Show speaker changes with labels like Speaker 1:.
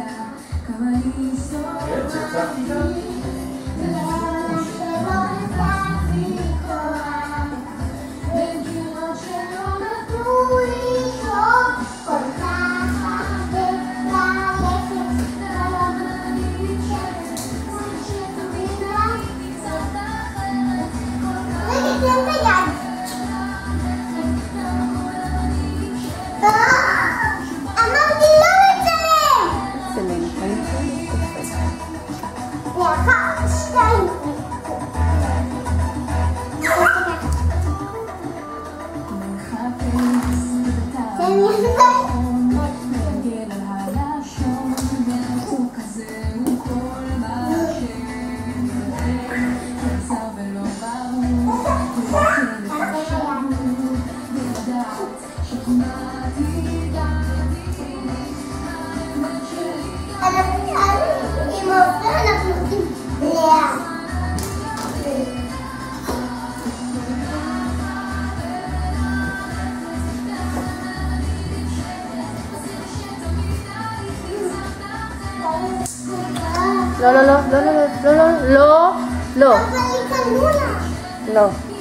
Speaker 1: か可愛い人我甜蜜蜜。no, no, no, lo, lo, no, lo, lo.